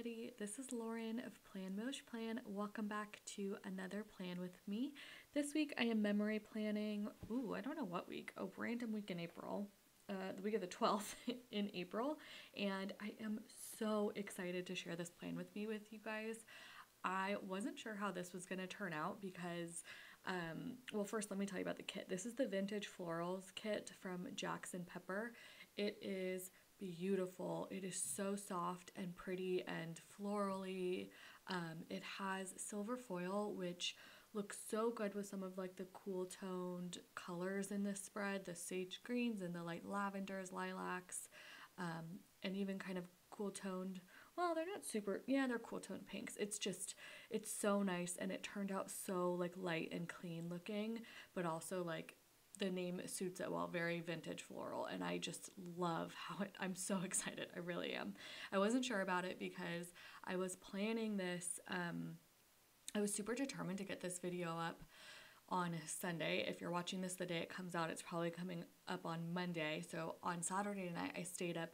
everybody. This is Lauren of Plan Mosh Plan. Welcome back to another plan with me. This week I am memory planning. Ooh, I don't know what week. Oh, random week in April. Uh, the week of the 12th in April. And I am so excited to share this plan with me with you guys. I wasn't sure how this was going to turn out because, um, well, first let me tell you about the kit. This is the Vintage Florals kit from Jax and Pepper. It is beautiful. It is so soft and pretty and florally. Um, it has silver foil, which looks so good with some of like the cool toned colors in this spread the sage greens and the light lavenders, lilacs, um, and even kind of cool toned. Well, they're not super, yeah, they're cool toned pinks. It's just, it's so nice and it turned out so like light and clean looking, but also like the name suits it well very vintage floral and i just love how it i'm so excited i really am. I wasn't sure about it because i was planning this um, i was super determined to get this video up on sunday. If you're watching this the day it comes out it's probably coming up on monday. So on saturday night i stayed up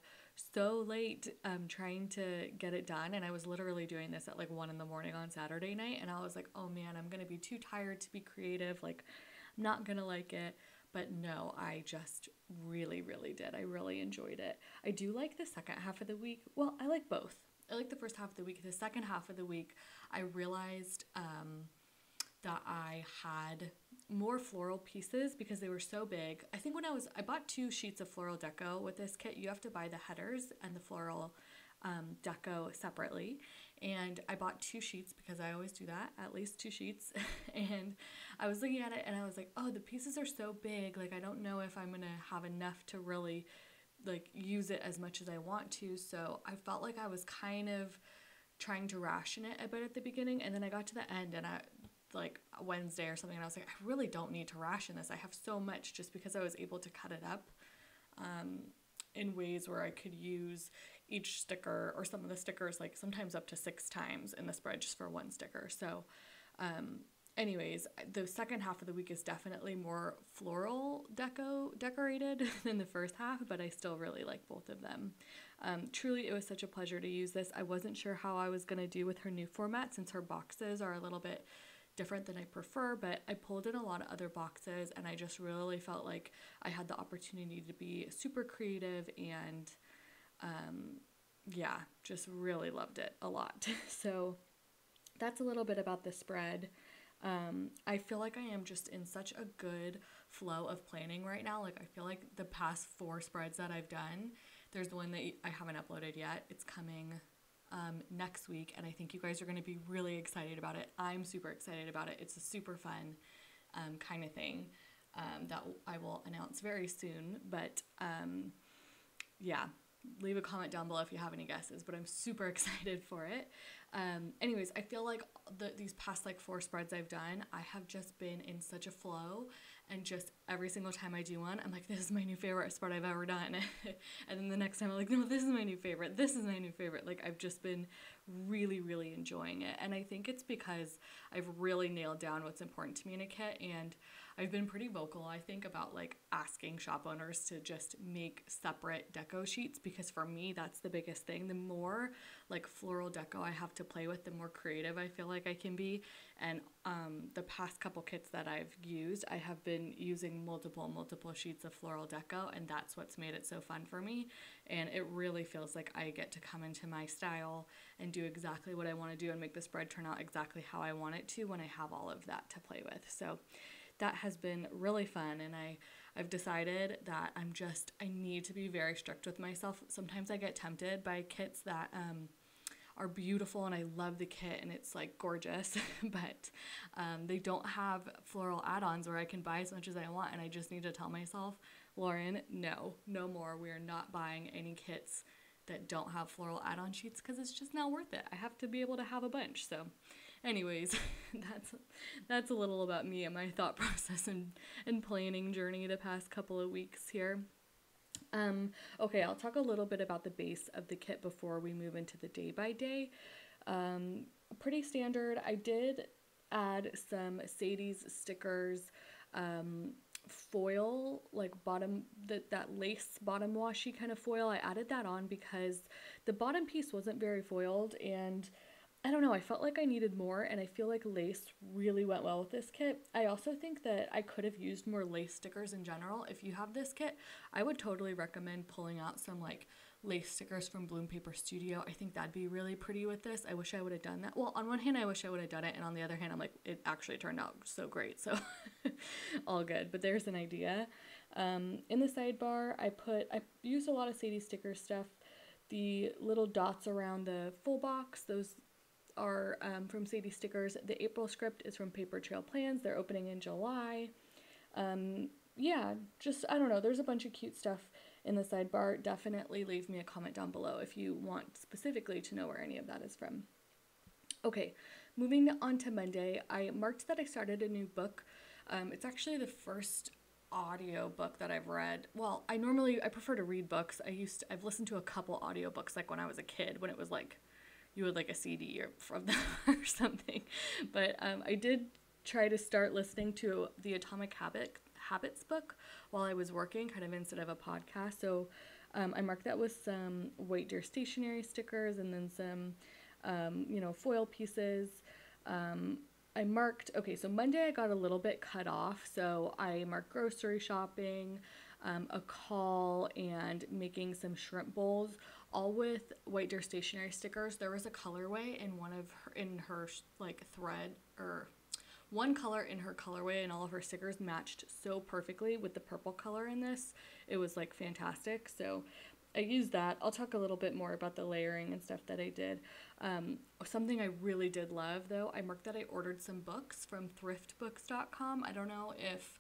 so late um, trying to get it done and i was literally doing this at like one in the morning on saturday night and i was like oh man i'm gonna be too tired to be creative like i'm not gonna like it but no, I just really, really did. I really enjoyed it. I do like the second half of the week. Well, I like both. I like the first half of the week. The second half of the week, I realized um, that I had more floral pieces because they were so big. I think when I was, I bought two sheets of floral deco with this kit. You have to buy the headers and the floral um, deco separately. And I bought two sheets because I always do that, at least two sheets. and I was looking at it and I was like, oh, the pieces are so big. Like, I don't know if I'm going to have enough to really like use it as much as I want to. So I felt like I was kind of trying to ration it a bit at the beginning. And then I got to the end and I, like Wednesday or something, and I was like, I really don't need to ration this. I have so much just because I was able to cut it up um, in ways where I could use each sticker or some of the stickers like sometimes up to six times in the spread just for one sticker. So, um, anyways, the second half of the week is definitely more floral deco decorated than the first half, but I still really like both of them. Um, truly, it was such a pleasure to use this. I wasn't sure how I was going to do with her new format since her boxes are a little bit different than I prefer, but I pulled in a lot of other boxes and I just really felt like I had the opportunity to be super creative and um, yeah, just really loved it a lot. so that's a little bit about the spread. Um, I feel like I am just in such a good flow of planning right now. Like, I feel like the past four spreads that I've done, there's one that I haven't uploaded yet. It's coming um, next week, and I think you guys are going to be really excited about it. I'm super excited about it. It's a super fun um, kind of thing um, that I will announce very soon. But um, yeah, leave a comment down below if you have any guesses, but I'm super excited for it. Um, anyways, I feel like the, these past like four spreads I've done, I have just been in such a flow and just every single time I do one, I'm like, this is my new favorite spread I've ever done. and then the next time I'm like, no, this is my new favorite. This is my new favorite. Like I've just been really, really enjoying it. And I think it's because I've really nailed down what's important to me in a kit and I've been pretty vocal, I think, about like asking shop owners to just make separate deco sheets because for me, that's the biggest thing. The more like floral deco I have to play with, the more creative I feel like I can be. And um, the past couple kits that I've used, I have been using multiple, multiple sheets of floral deco, and that's what's made it so fun for me. And it really feels like I get to come into my style and do exactly what I want to do and make the spread turn out exactly how I want it to when I have all of that to play with. So that has been really fun and I I've decided that I'm just I need to be very strict with myself. Sometimes I get tempted by kits that um, are beautiful and I love the kit and it's like gorgeous, but um, they don't have floral add-ons where I can buy as much as I want and I just need to tell myself, Lauren, no, no more. We are not buying any kits that don't have floral add-on sheets because it's just not worth it. I have to be able to have a bunch. So anyways, that's that's a little about me and my thought process and, and planning journey the past couple of weeks here. Um, okay, I'll talk a little bit about the base of the kit before we move into the day by day. Um, pretty standard. I did add some Sadie's stickers, um, foil, like bottom, that, that lace bottom washi kind of foil. I added that on because the bottom piece wasn't very foiled and I don't know, I felt like I needed more and I feel like lace really went well with this kit. I also think that I could have used more lace stickers in general. If you have this kit, I would totally recommend pulling out some like lace stickers from Bloom Paper Studio. I think that'd be really pretty with this. I wish I would have done that. Well, on one hand, I wish I would have done it, and on the other hand, I'm like, it actually turned out so great. So all good. But there's an idea. Um, in the sidebar, I put I used a lot of Sadie sticker stuff. The little dots around the full box, those are um, from Sadie Stickers. The April script is from Paper Trail Plans. They're opening in July. Um, yeah, just, I don't know, there's a bunch of cute stuff in the sidebar. Definitely leave me a comment down below if you want specifically to know where any of that is from. Okay, moving on to Monday, I marked that I started a new book. Um, it's actually the first audio book that I've read. Well, I normally I prefer to read books. I used to, I've listened to a couple audiobooks like when I was a kid when it was like you would like a CD or from them or something. But um, I did try to start listening to the Atomic Habit Habits book while I was working, kind of instead of a podcast. So um, I marked that with some White Deer stationery stickers and then some, um, you know, foil pieces. Um, I marked, okay, so Monday I got a little bit cut off. So I marked grocery shopping, um, a call, and making some shrimp bowls, all with White Deer stationery stickers. There was a colorway in one of her, in her like thread or one color in her colorway and all of her stickers matched so perfectly with the purple color in this. It was like fantastic. So I used that. I'll talk a little bit more about the layering and stuff that I did. Um, something I really did love though, I marked that I ordered some books from thriftbooks.com. I don't know if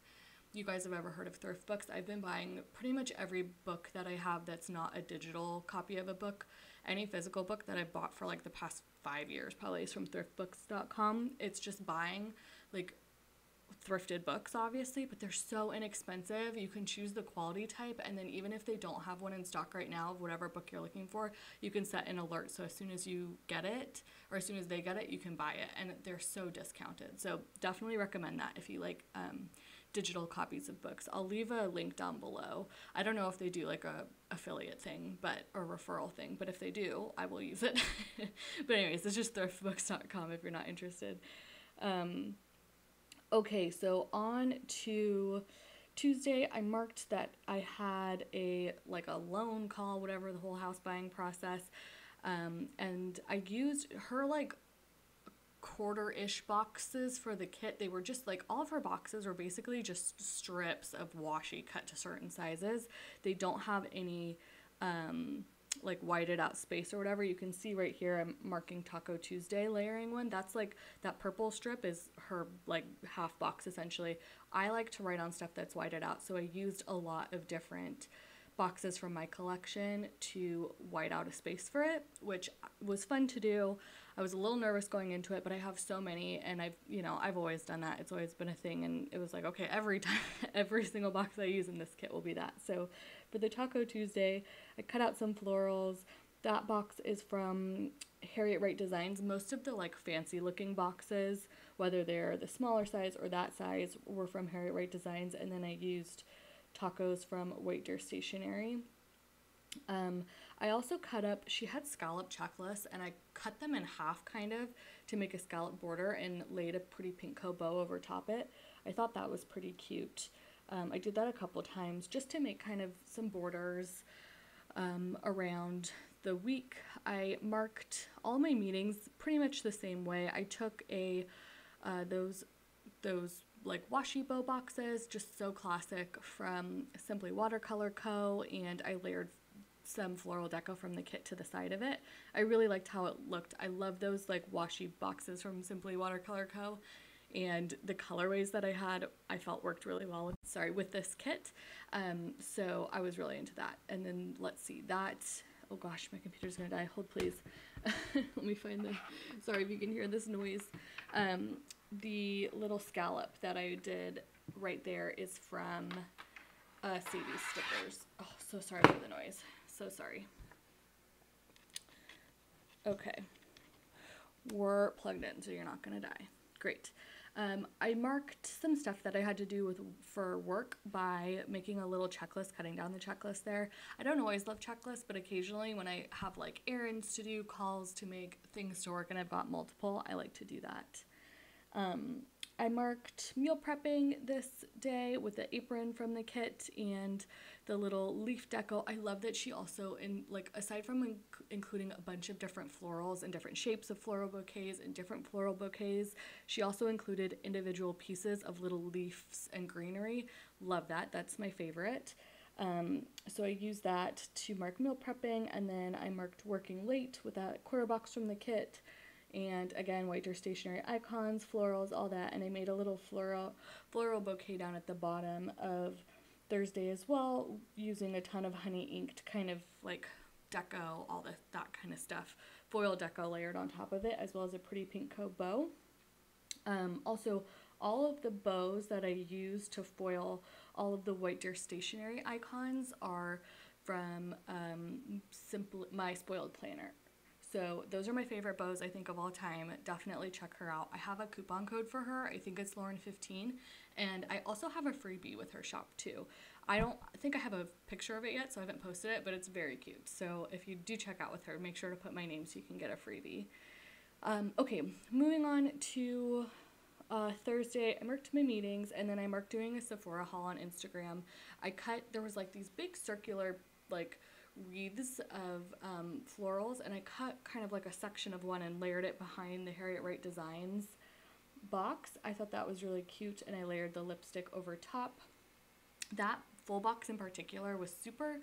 you guys have ever heard of thrift books. I've been buying pretty much every book that I have that's not a digital copy of a book. Any physical book that I've bought for like the past five years probably is from thriftbooks.com. It's just buying like thrifted books obviously but they're so inexpensive you can choose the quality type and then even if they don't have one in stock right now of whatever book you're looking for you can set an alert so as soon as you get it or as soon as they get it you can buy it and they're so discounted so definitely recommend that if you like um, digital copies of books. I'll leave a link down below. I don't know if they do like a affiliate thing but or referral thing but if they do i will use it. But anyways it's just thriftbooks.com if you're not interested. Um, Okay, so on to Tuesday, I marked that I had a like a loan call, whatever the whole house buying process, um, and I used her like quarter-ish boxes for the kit. They were just like all of her boxes were basically just strips of washi cut to certain sizes. They don't have any um, like whited out space or whatever, you can see right here I'm marking Taco Tuesday layering one. That's like that purple strip is her like half box essentially. I like to write on stuff that's whited out, so I used a lot of different boxes from my collection to white out a space for it, which was fun to do. I was a little nervous going into it, but I have so many and I've, you know, I've always done that. It's always been a thing and it was like, okay, every time every single box I use in this kit will be that. So for the Taco Tuesday, I cut out some florals. That box is from Harriet Wright Designs. Most of the like fancy looking boxes, whether they're the smaller size or that size, were from Harriet Wright Designs. And then I used tacos from White Deer Stationery. Um, I also cut up, she had scallop checklists and I cut them in half kind of to make a scallop border and laid a pretty pinko bow over top it. I thought that was pretty cute. Um, I did that a couple times just to make kind of some borders um, around the week. I marked all my meetings pretty much the same way. I took a uh, those those like washi bow boxes, just so classic from Simply Watercolor Co. and I layered some floral deco from the kit to the side of it. I really liked how it looked. I love those like washi boxes from Simply Watercolor Co and the colorways that I had I felt worked really well with, sorry with this kit um, so I was really into that and then let's see that oh gosh my computer's gonna die hold please let me find the sorry if you can hear this noise. Um, the little scallop that I did right there is from uh, stickers. Oh so sorry for the noise. So sorry. Okay. We're plugged in so you're not gonna die. Great Um, I marked some stuff that I had to do with for work by making a little checklist, cutting down the checklist there. I don't always love checklists, but occasionally when I have like errands to do, calls to make, things to work, and I've got multiple, I like to do that. Um, I marked meal prepping this day with the apron from the kit and the little leaf deco. I love that she also in like aside from in- including a bunch of different florals and different shapes of floral bouquets and different floral bouquets, she also included individual pieces of little leaves and greenery. Love that. That's my favorite. Um, so I used that to mark meal prepping and then I marked working late with that quarter box from the kit and again White Deer Stationery icons florals all that and i made a little floral floral bouquet down at the bottom of thursday as well using a ton of honey inked kind of like deco all the, that kind of stuff foil deco layered on top of it as well as a pretty pink bow um, also all of the bows that i use to foil all of the white deer stationery icons are from um, my spoiled planner so those are my favorite bows I think of all time. Definitely check her out. I have a coupon code for her. I think it's Lauren15 and I also have a freebie with her shop too. I don't think I have a picture of it yet, so I haven't posted it, but it's very cute. So if you do check out with her, make sure to put my name so you can get a freebie. Um, okay, moving on to uh, Thursday, I marked my meetings and then I marked doing a Sephora haul on Instagram. I cut, there was like these big circular, like, wreaths of um, florals and I cut kind of like a section of one and layered it behind the Harriet Wright Designs box. I thought that was really cute and I layered the lipstick over top. That full box in particular was super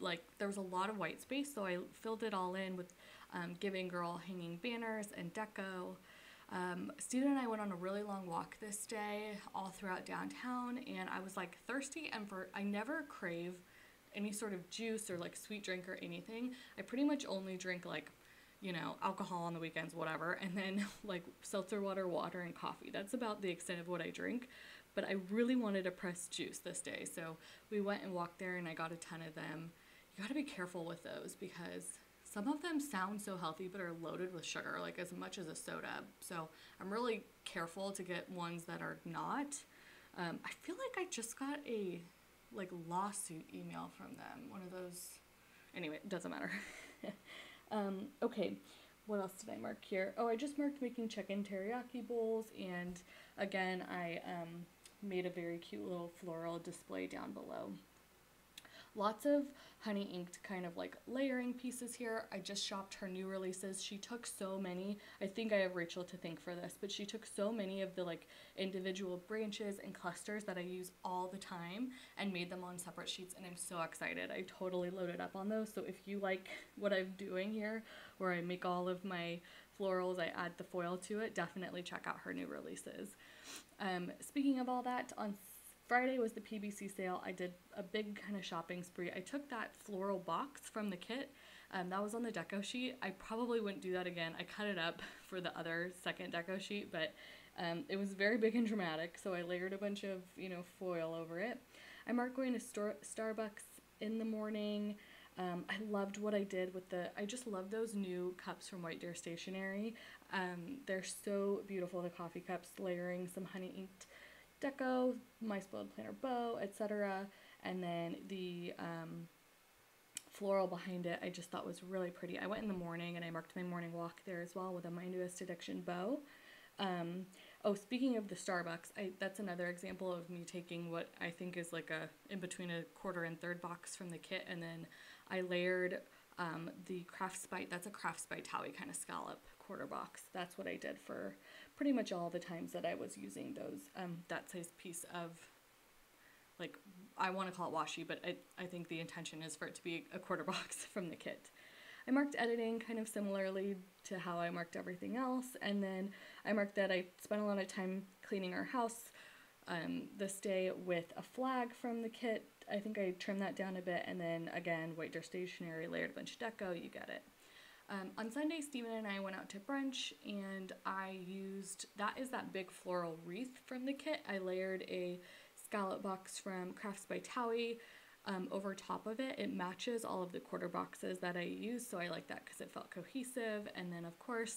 like there was a lot of white space so I filled it all in with um, Giving Girl hanging banners and deco. Um, Steven and I went on a really long walk this day all throughout downtown and I was like thirsty and for I never crave any sort of juice or like sweet drink or anything. I pretty much only drink like, you know, alcohol on the weekends, whatever, and then like seltzer water, water, and coffee. That's about the extent of what I drink. But I really wanted a pressed juice this day, so we went and walked there and I got a ton of them. You gotta be careful with those because some of them sound so healthy but are loaded with sugar, like as much as a soda. So I'm really careful to get ones that are not. Um, I feel like I just got a like lawsuit email from them. One of those. Anyway, it doesn't matter. um, okay, what else did I mark here? Oh, I just marked making chicken teriyaki bowls, and again, I um, made a very cute little floral display down below. Lots of honey inked kind of like layering pieces here. I just shopped her new releases. She took so many. I think I have Rachel to thank for this, but she took so many of the like individual branches and clusters that I use all the time and made them on separate sheets and I'm so excited. I totally loaded up on those. So if you like what I'm doing here where I make all of my florals, I add the foil to it, definitely check out her new releases. Um, speaking of all that, on Friday was the PBC sale. I did a big kind of shopping spree. I took that floral box from the kit. Um, that was on the deco sheet. I probably wouldn't do that again. I cut it up for the other second deco sheet, but um, it was very big and dramatic, so I layered a bunch of, you know, foil over it. I marked going to Star- Starbucks in the morning. Um, I loved what I did with the, I just love those new cups from White Deer Stationery. Um, they're so beautiful, the coffee cups, layering some honey inked deco, my spoiled planner bow, etc. And then the um, floral behind it I just thought was really pretty. I went in the morning and I marked my morning walk there as well with a My Newest Addiction bow. Um, oh, speaking of the Starbucks, I, that's another example of me taking what I think is like a in between a quarter and third box from the kit, and then I layered um, the Crafts by that's a Crafts by Towie kind of scallop quarter box. That's what I did for pretty much all the times that I was using those um, that size piece of like I want to call it washi, but I, I think the intention is for it to be a quarter box from the kit. I marked editing kind of similarly to how I marked everything else, and then I marked that I spent a lot of time cleaning our house um, this day with a flag from the kit. I think I trimmed that down a bit, and then again, White Deer Stationery, layered a bunch of deco, you get it. Um, on Sunday, Stephen and I went out to brunch and I used, that is that big floral wreath from the kit. I layered a scallop box from Crafts by Towie um, over top of it. It matches all of the quarter boxes that I use, so I like that because it felt cohesive. And then, of course,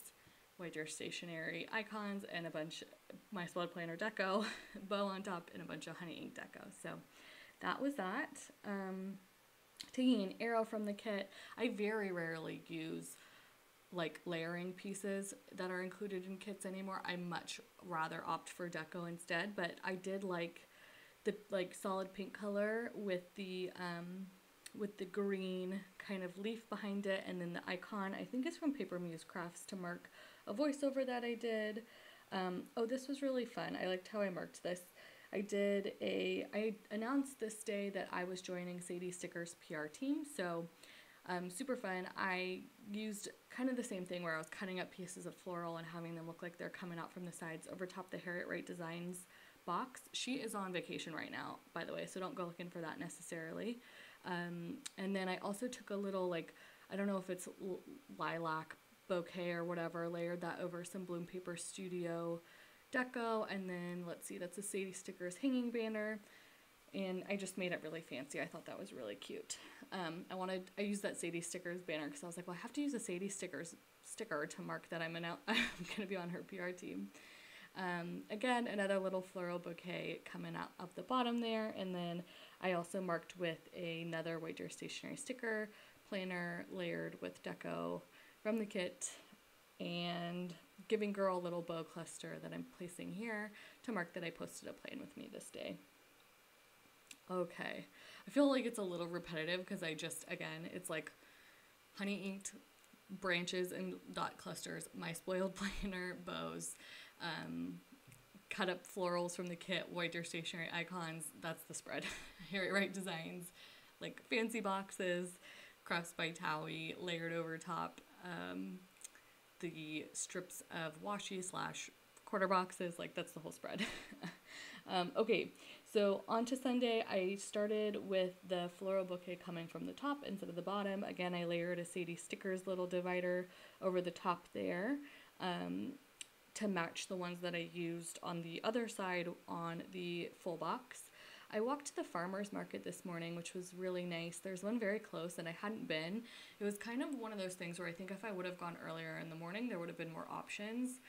White Deer Stationery icons and a bunch My Spoiled Planner deco, bow on top, and a bunch of honey ink deco. So that was that. Um, taking an arrow from the kit, I very rarely use like layering pieces that are included in kits anymore. I much rather opt for deco instead, but I did like the like solid pink color with the um, with the green kind of leaf behind it and then the icon I think is from Paper Muse Crafts to mark a voiceover that I did. Um, oh, this was really fun. I liked how I marked this. I did a, I announced this day that I was joining Sadie Stickers PR team, so um, super fun. I used kind of the same thing where I was cutting up pieces of floral and having them look like they're coming out from the sides over top the Harriet Wright Designs box. She is on vacation right now, by the way, so don't go looking for that necessarily. Um, and then I also took a little, like, I don't know if it's lilac bouquet or whatever, layered that over some Bloom Paper Studio deco, and then let's see, that's a Sadie Stickers hanging banner and I just made it really fancy. I thought that was really cute. Um, I wanted, I used that Sadie Stickers banner because I was like, well, I have to use a Sadie Stickers sticker to mark that I'm, I'm going to be on her PR team. Um, again, another little floral bouquet coming out of the bottom there. And then I also marked with another White Deer Stationery sticker, planner layered with deco from the kit and giving girl a little bow cluster that I'm placing here to mark that I posted a plan with me this day. Okay. I feel like it's a little repetitive because I just, again, it's like honey inked branches and dot clusters, my spoiled planner, bows, um, cut up florals from the kit, White Stationery icons. That's the spread. Harriet Wright Designs, like fancy boxes, crafts by Towie, layered over top, um, the strips of washi slash quarter boxes, like that's the whole spread. um, okay, so on to Sunday, I started with the floral bouquet coming from the top instead of the bottom. Again, I layered a Sadie Stickers little divider over the top there um, to match the ones that I used on the other side on the full box. I walked to the farmer's market this morning, which was really nice. There's one very close, and I hadn't been. It was kind of one of those things where I think if I would have gone earlier in the morning, there would have been more options.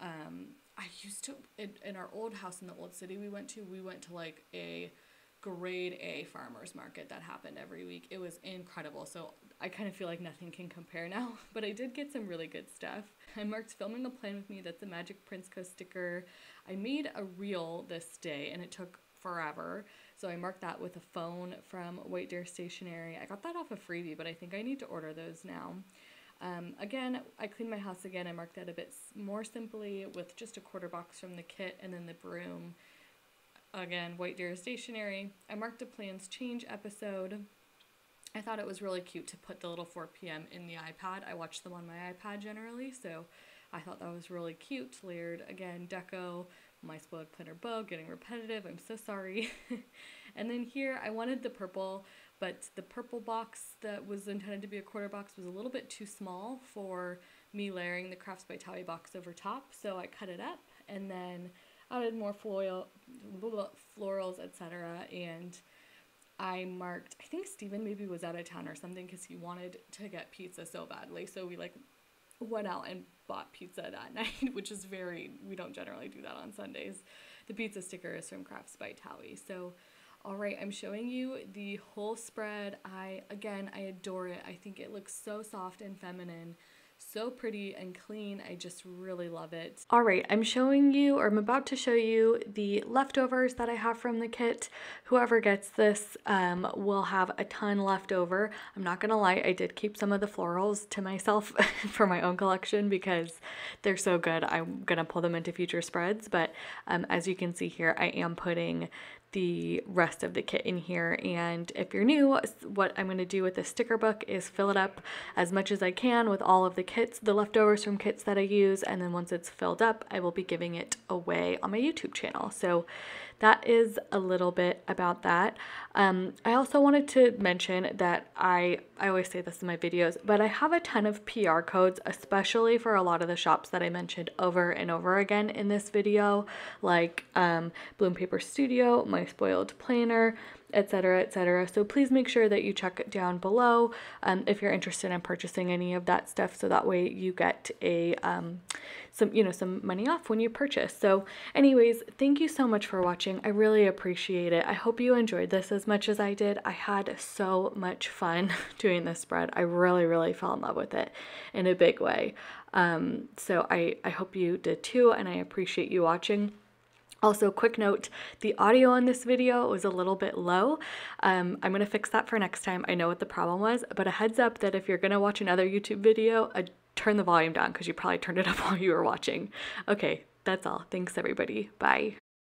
Um, I used to in, in our old house in the old city we went to. We went to like a grade A farmers market that happened every week. It was incredible. So I kind of feel like nothing can compare now, but I did get some really good stuff. I marked filming a plan with me. That's a Magic Prince Co sticker. I made a reel this day and it took forever. So I marked that with a phone from White Deer Stationery. I got that off a freebie, but I think I need to order those now. Um, again, I cleaned my house again. I marked that a bit more simply with just a quarter box from the kit and then the broom. Again, White Deer Stationery. I marked a plans change episode. I thought it was really cute to put the little 4 p.m. in the iPad. I watch them on my iPad generally, so I thought that was really cute. Layered, again, deco, my spoiled planner bow, getting repetitive. I'm so sorry. and then here, I wanted the purple but the purple box that was intended to be a quarter box was a little bit too small for me layering the Crafts by Towie box over top, so I cut it up and then added more floral, florals, etc. And I marked, I think Steven maybe was out of town or something because he wanted to get pizza so badly. So we like went out and bought pizza that night, which is very, we don't generally do that on Sundays. The pizza sticker is from Crafts by Towie. So all right, I'm showing you the whole spread. I, again, I adore it. I think it looks so soft and feminine so pretty and clean. I just really love it. All right, I'm showing you, or I'm about to show you the leftovers that I have from the kit. Whoever gets this um, will have a ton left over. I'm not gonna lie, I did keep some of the florals to myself for my own collection because they're so good. I'm gonna pull them into future spreads, but um, as you can see here, I am putting the rest of the kit in here. And if you're new what I'm going to do with this sticker book is fill it up as much as I can with all of the kits the leftovers from kits that I use. And then once it's filled up I will be giving it away on my YouTube channel. So that is a little bit about that. Um, I also wanted to mention that I, I always say this in my videos, but I have a ton of PR codes, especially for a lot of the shops that I mentioned over and over again in this video, like um, Bloom Paper Studio, My Spoiled Planner, etc etc so please make sure that you check it down below um, if you're interested in purchasing any of that stuff so that way you get a um, some you know some money off when you purchase. So anyways thank you so much for watching. I really appreciate it. I hope you enjoyed this as much as i did. I had so much fun doing this spread. I really really fell in love with it in a big way. Um, so I, I hope you did too and i appreciate you watching also, quick note, the audio on this video was a little bit low. Um, I'm to fix that for next time. I know what the problem was, but a heads up that if you're to watch another YouTube video, uh, turn the volume down because you probably turned it up while you were watching. Okay, that's all. Thanks everybody. Bye.